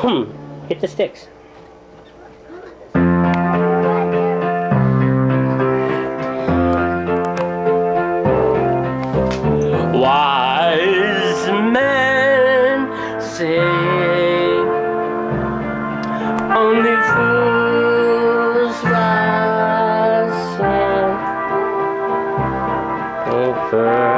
Hmm. Hit the sticks. Wise men say only fools rise. Oh,